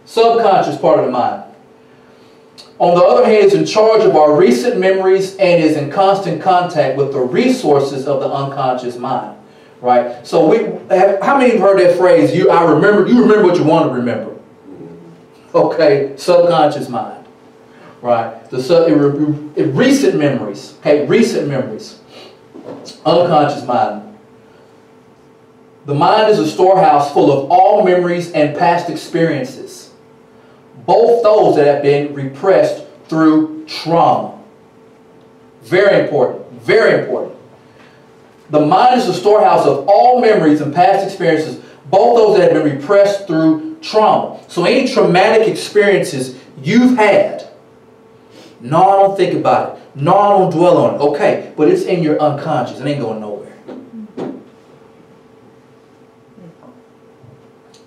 Subconscious part of the mind on the other hand, is in charge of our recent memories and is in constant contact with the resources of the unconscious mind. Right? So we how many have heard that phrase, you I remember, you remember what you want to remember. Okay, subconscious mind. Right? The sub, it, it, recent memories. Okay, recent memories. Unconscious mind. The mind is a storehouse full of all memories and past experiences both those that have been repressed through trauma. Very important. Very important. The mind is the storehouse of all memories and past experiences, both those that have been repressed through trauma. So any traumatic experiences you've had, No, I don't think about it. No, I don't dwell on it. Okay, but it's in your unconscious. It ain't going nowhere.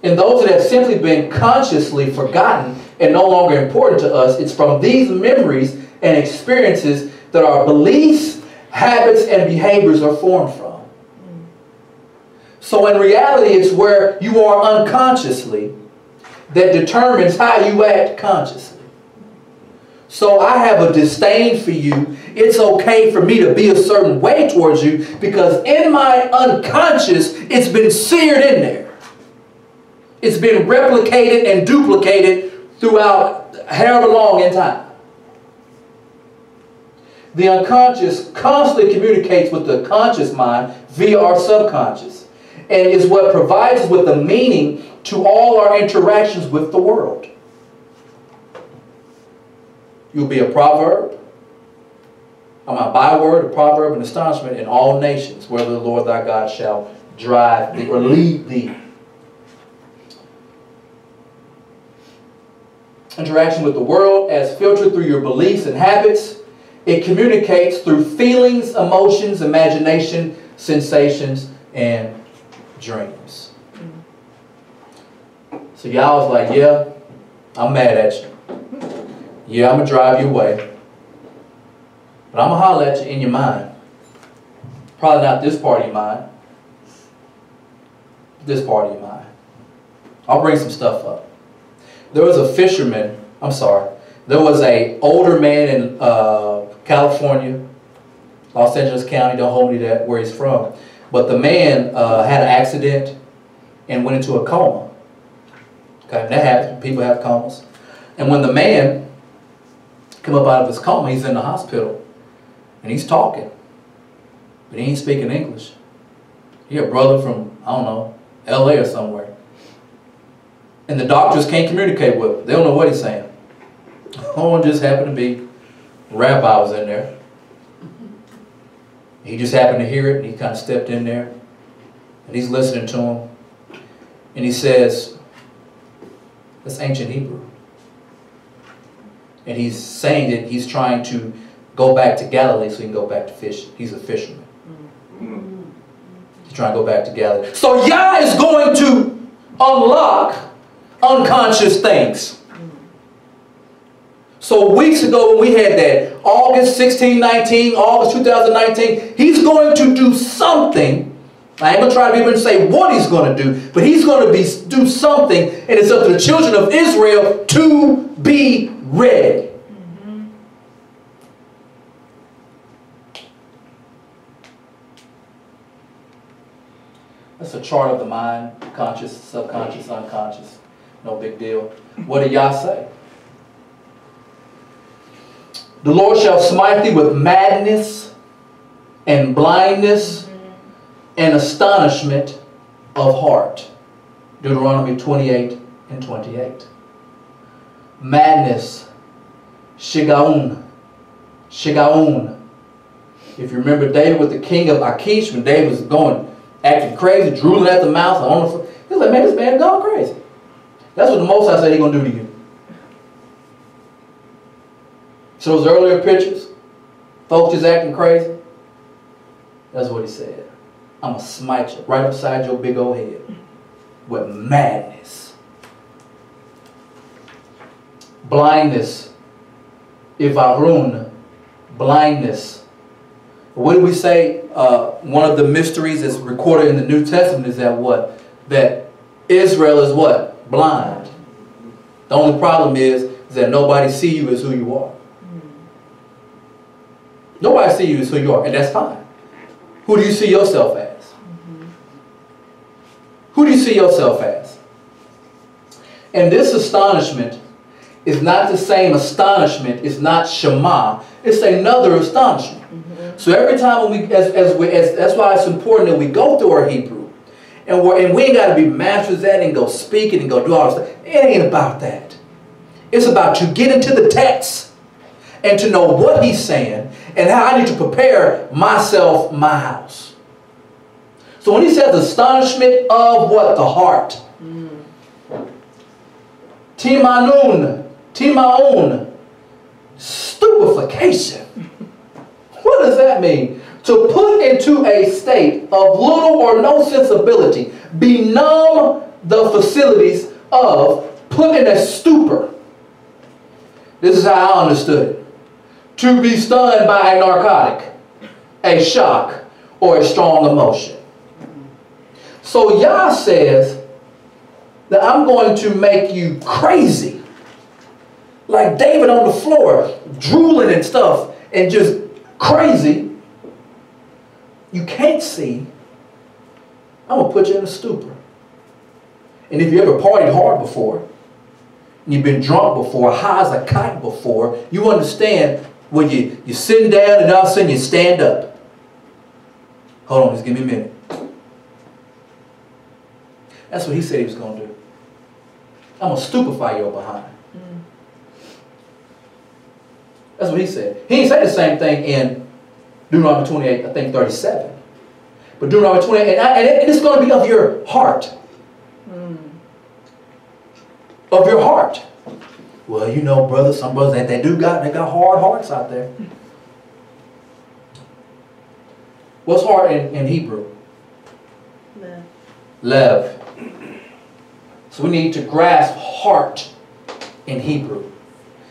And those that have simply been consciously forgotten and no longer important to us, it's from these memories and experiences that our beliefs, habits, and behaviors are formed from. So in reality, it's where you are unconsciously that determines how you act consciously. So I have a disdain for you. It's okay for me to be a certain way towards you because in my unconscious, it's been seared in there. It's been replicated and duplicated throughout however long in time. The unconscious constantly communicates with the conscious mind via our subconscious and is what provides us with the meaning to all our interactions with the world. You'll be a proverb, I'm a byword, a proverb, and astonishment in all nations, where the Lord thy God shall drive thee or lead thee. Interaction with the world as filtered through your beliefs and habits. It communicates through feelings, emotions, imagination, sensations, and dreams. So y'all was like, yeah, I'm mad at you. Yeah, I'm going to drive you away. But I'm going to holler at you in your mind. Probably not this part of your mind. This part of your mind. I'll bring some stuff up. There was a fisherman, I'm sorry, there was a older man in uh, California, Los Angeles County, don't hold me to that, where he's from. But the man uh, had an accident and went into a coma. Okay, that happens. People have comas. And when the man come up out of his coma, he's in the hospital. And he's talking. But he ain't speaking English. He a brother from, I don't know, LA or somewhere. And the doctors can't communicate with him. They don't know what he's saying. Oh, just happened to be rabbi was in there. He just happened to hear it and he kind of stepped in there. And he's listening to him. And he says, that's ancient Hebrew. And he's saying that he's trying to go back to Galilee so he can go back to fish. He's a fisherman. Mm-hmm. He's trying to go back to Galilee. So Yah is going to unlock unconscious things. So weeks ago when we had that, August 16, 19, August 2019, he's going to do something. I ain't going to try to be able to say what he's going to do, but he's going to be do something, and it's up to the children of Israel to be ready. That's a chart of the mind, conscious, subconscious, unconscious. No big deal. What did Yah say? The Lord shall smite thee with madness and blindness and astonishment of heart. Deuteronomy 28 and 28. Madness, shigaun, shigaun. If you remember David with the king of Achish, when David was going, acting crazy, drooling at the mouth, on the, he's like, man, this man gone crazy. That's what the Most High said he's going to do to you. So those earlier pictures, folks just acting crazy, that's what he said. I'm going to smite you right upside your big old head with madness. Blindness. Ivarun. Blindness. What do we say? Uh, one of the mysteries that's recorded in the New Testament is that what? That Israel is what? Blind. The only problem is, is that nobody see you as who you are. Nobody see you as who you are, and that's fine. Who do you see yourself as? Who do you see yourself as? And this astonishment is not the same astonishment. It's not Shema. It's another astonishment. Mm-hmm. So every time when we, as, as we, as, that's why it's important that we go through our Hebrew. And, and we ain't got to be masters at it and go speak it and go do all this stuff. It ain't about that. It's about to get into the text and to know what he's saying and how I need to prepare myself, my house. So when he says astonishment of what? The heart. Mm. Timanun. Timaun. Stupefaction. What does that mean? To put into a state of little or no sensibility, benumb the facilities of, put in a stupor. This is how I understood it. To be stunned by a narcotic, a shock, or a strong emotion. So Yah says that I'm going to make you crazy. Like David on the floor, drooling and stuff, and just crazy. You can't see. I'm going to put you in a stupor. And if you ever partied hard before, and you've been drunk before, high as a kite before, you understand when you, you're sitting down and all of a sudden you stand up. Hold on, just give me a minute. That's what he said he was going to do. I'm going to stupefy your behind. Mm. That's what he said. He didn't say the same thing in Deuteronomy 28, I think 37. But Deuteronomy 28, and, I, and, it, and it's going to be of your heart. Mm. Of your heart. Well, you know, brothers, some brothers, they, they do got, they got hard hearts out there. What's heart in, in Hebrew? Lev. Lev. So we need to grasp heart in Hebrew.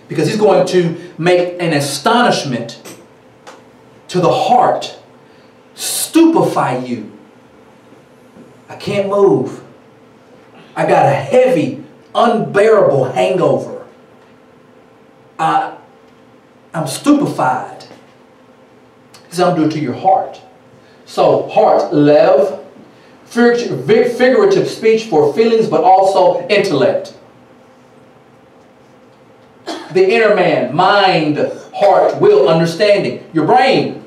Because he's going to make an astonishment to the heart, stupefy you. I can't move. I got a heavy, unbearable hangover. I, I'm stupefied. He said, I'm doing to your heart. So, heart, lev, figurative speech for feelings, but also intellect. The inner man, mind, heart, will, understanding. Your brain.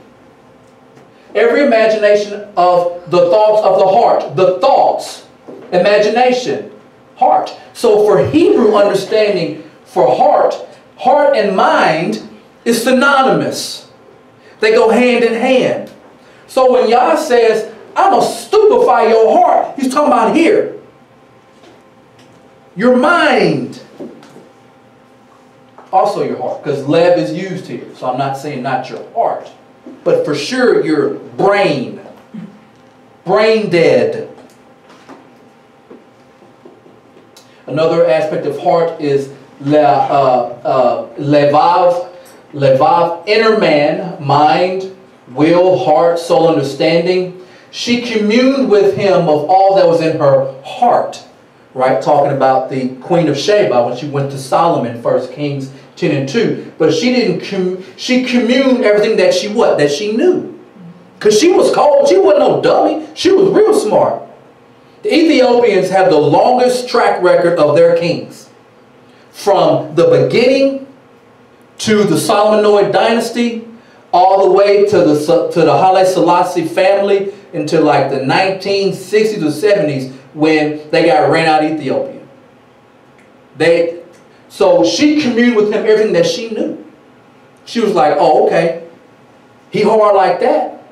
Every imagination of the thoughts of the heart. The thoughts, imagination, heart. So for Hebrew understanding for heart, heart and mind is synonymous. They go hand in hand. So when Yah says, I'm going to stupefy your heart. He's talking about here. Your mind. Also your heart. Because lev is used here. So I'm not saying not your heart. But for sure your brain. Brain dead. Another aspect of heart is le, uh, uh, levav. Levav, inner man, mind, will, heart, soul, understanding she communed with him of all that was in her heart. Right? Talking about the Queen of Sheba when she went to Solomon, 1 Kings 10 and 2. But she didn't, com she communed everything that she what? That she knew. Because she was cold. She wasn't no dummy. She was real smart. The Ethiopians have the longest track record of their kings. From the beginning to the Solomonic dynasty, all the way to the, to the Haile Selassie family, until like the 1960s or 70s when they got ran out of Ethiopia. They, so she communed with him everything that she knew. She was like, oh, okay. He hard like that.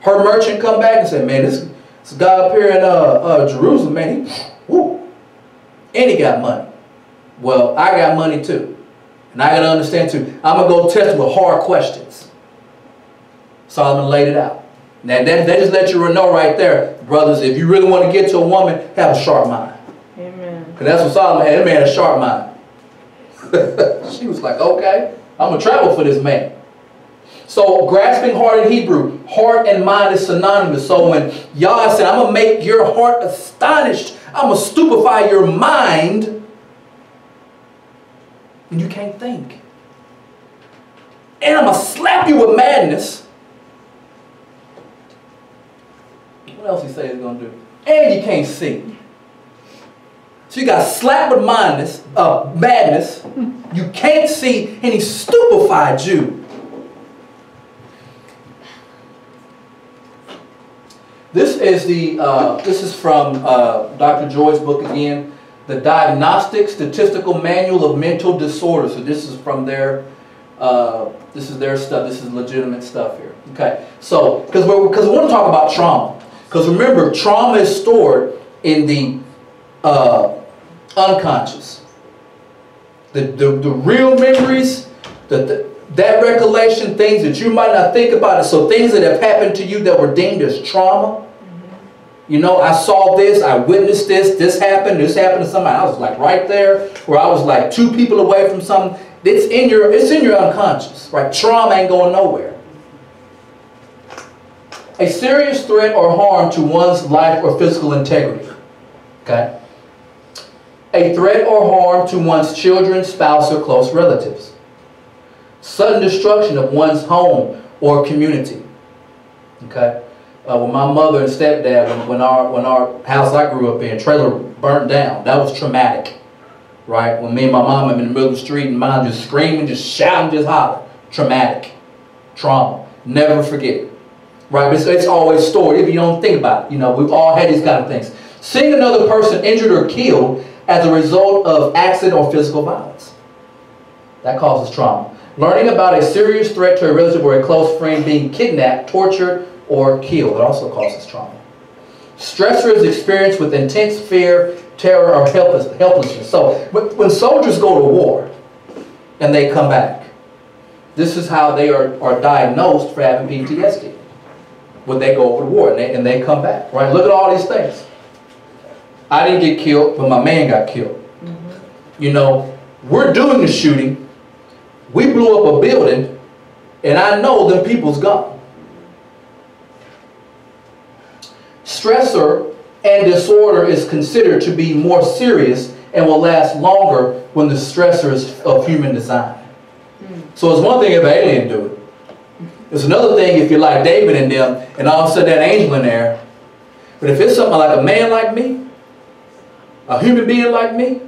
Her merchant come back and said, man, this, this guy up here in uh, uh, Jerusalem, man, he, whoo, and he got money. Well, I got money too. And I got to understand too, I'm going to go test with hard questions. Solomon laid it out. Now that, that just let you know right there, brothers, if you really want to get to a woman, have a sharp mind. Amen. Because that's what Solomon had. That man had a sharp mind. she was like, okay, I'm going to travel for this man. So grasping heart in Hebrew, heart and mind is synonymous. So when Yah said, I'm going to make your heart astonished, I'm going to stupefy your mind, and you can't think. And I'm going to slap you with madness What else he say he's going to do? And you can't see. So you got slapped with madness, uh, madness. You can't see, and he stupefied you. This is the uh, this is from uh, Dr. Joy's book again, the Diagnostic Statistical Manual of Mental Disorders. So this is from their uh, this is their stuff. This is legitimate stuff here. Okay, so because we because we want to talk about trauma. Because remember, trauma is stored in the uh, unconscious. The, the, the real memories, the that that recollection, things that you might not think about it, so things that have happened to you that were deemed as trauma. Mm-hmm. You know, I saw this, I witnessed this, this happened, this happened to somebody. I was like right there, where I was like two people away from something. It's in your, it's in your unconscious, right? Trauma ain't going nowhere. A serious threat or harm to one's life or physical integrity. Okay? A threat or harm to one's children, spouse, or close relatives sudden destruction of one's home or community. Okay? Uh, when my mother and stepdad, when, when, our, when our house I grew up in, trailer burned down, that was traumatic. Right? When me and my mom were in the middle of the street and mom just screaming, just shouting, just hollering. Traumatic. Trauma. Never forget. Right? It's, it's always stored if you don't think about it. You know, we've all had these kind of things. Seeing another person injured or killed as a result of accident or physical violence. That causes trauma. Learning about a serious threat to a relative or a close friend being kidnapped, tortured, or killed. It also causes trauma. Stressors experienced with intense fear, terror, or helpless, helplessness. So when soldiers go to war and they come back, this is how they are, are diagnosed for having PTSD. When they go over to war and they, and they come back, right? Look at all these things. I didn't get killed, but my man got killed. Mm -hmm. You know, we're doing the shooting, we blew up a building, and I know them people's gone. Stressor and disorder is considered to be more serious and will last longer when the stressor is of human design. So it's one thing if an alien do it. It's another thing if you're like David and them, and all of a sudden that angel in there. But if it's something like a man like me, a human being like me,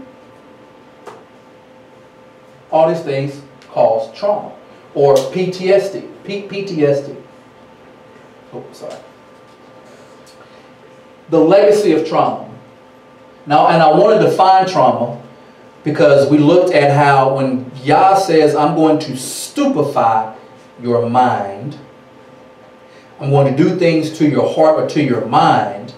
all these things cause trauma or PTSD. P PTSD. Oh, sorry. The legacy of trauma. Now, and I want to define trauma because we looked at how when Yah says, I'm going to stupefy your mind, I'm going to do things to your heart or to your mind.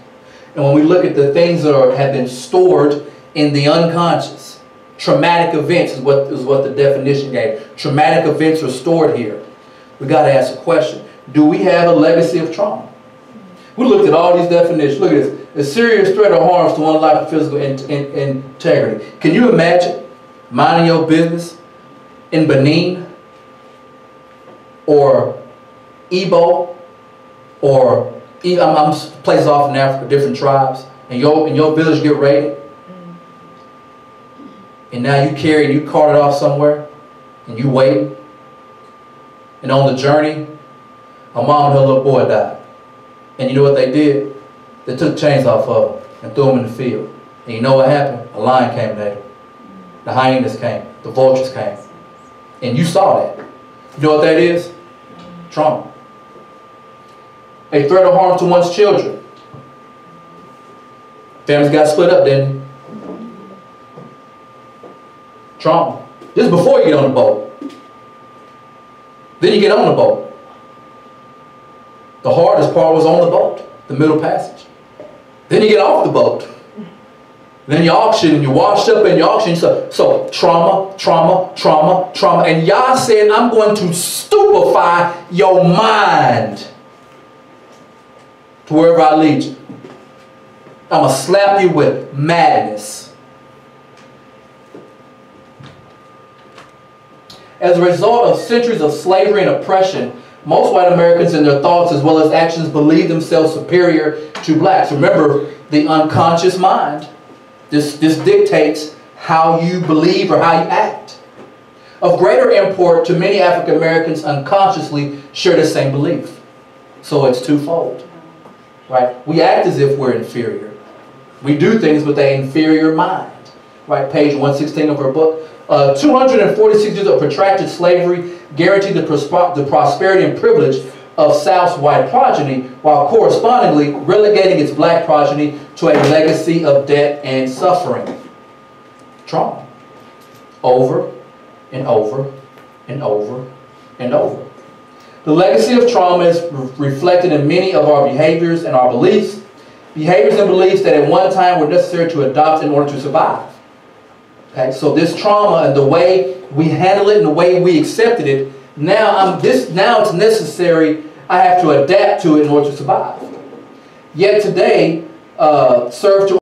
And when we look at the things that are, have been stored in the unconscious, Traumatic events is what, is what the definition gave. Traumatic events are stored here. We got to ask a question. Do we have a legacy of trauma? We looked at all these definitions. Look at this. A serious threat or harms to one's life or physical in, in, integrity. Can you imagine minding your business in Benin or Igbo or I'm, I'm places off in Africa, different tribes, and your, and your village get raided? Mm-hmm. and now you carry, you cart it off somewhere, and you wait, and on the journey, a mom and her little boy died. And you know what they did? They took chains off of them and threw them in the field. And you know what happened? A lion came later. The hyenas came. The vultures came. And you saw that. You know what that is? Mm-hmm. Trauma. A threat of harm to one's children. Families got split up, didn't? Trauma. This is before you get on the boat. Then you get on the boat. The hardest part was on the boat, the middle passage. Then you get off the boat. Then you auction and you washed up and you auction. So, so trauma, trauma, trauma, trauma. And Yah said, I'm going to stupefy your mind to wherever I lead you. I'm going to slap you with madness. As a result of centuries of slavery and oppression, most white Americans in their thoughts as well as actions believe themselves superior to blacks. Remember, the unconscious mind. This, this dictates how you believe or how you act. Of greater import to many African Americans unconsciously share the same belief. So it's twofold. Right? We act as if we're inferior. We do things with an inferior mind. Right? Page 116 of her book. Uh, 246 years of protracted slavery guaranteed the, the prosperity and privilege of South's white progeny, while correspondingly relegating its black progeny to a legacy of debt and suffering. Trauma. Over and over and over and over. The legacy of trauma is re reflected in many of our behaviors and our beliefs, behaviors and beliefs that at one time were necessary to adopt in order to survive. Okay, so this trauma and the way we handle it and the way we accepted it, now I'm this now it's necessary. I have to adapt to it in order to survive. Yet today, uh, serve to